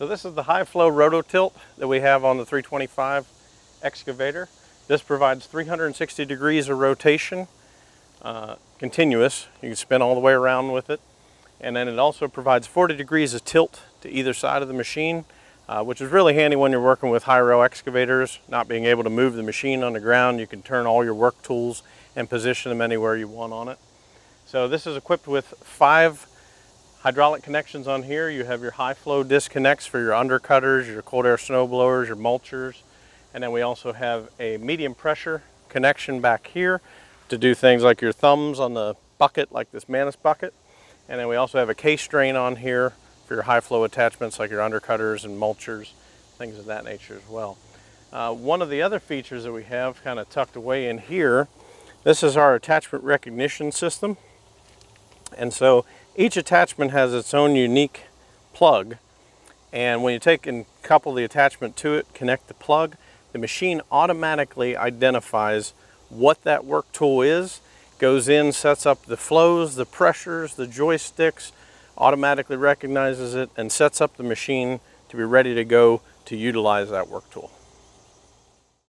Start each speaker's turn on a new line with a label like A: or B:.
A: So this is the high flow rototilt that we have on the 325 excavator. This provides 360 degrees of rotation, uh, continuous. You can spin all the way around with it. And then it also provides 40 degrees of tilt to either side of the machine, uh, which is really handy when you're working with high rail excavators, not being able to move the machine on the ground. You can turn all your work tools and position them anywhere you want on it. So this is equipped with five hydraulic connections on here. You have your high flow disconnects for your undercutters, your cold air snow blowers, your mulchers. And then we also have a medium pressure connection back here to do things like your thumbs on the bucket, like this Manus bucket. And then we also have a case drain on here for your high flow attachments like your undercutters and mulchers, things of that nature as well. Uh, one of the other features that we have kind of tucked away in here, this is our attachment recognition system. And so each attachment has its own unique plug. And when you take and couple the attachment to it, connect the plug, the machine automatically identifies what that work tool is, goes in, sets up the flows, the pressures, the joysticks, automatically recognizes it, and sets up the machine to be ready to go to utilize that work tool.